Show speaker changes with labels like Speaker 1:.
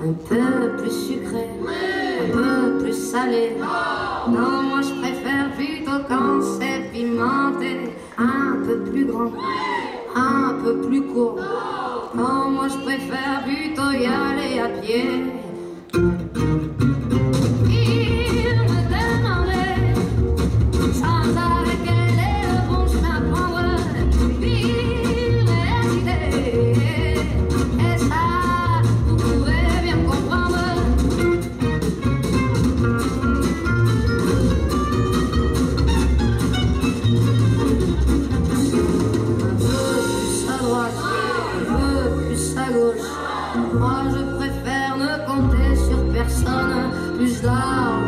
Speaker 1: Un peu plus sucré, un peu plus salé. Un peu plus court. Non, moi je préfère plutôt y aller à pied. Moi je préfère ne compter sur personne, plus d'argent.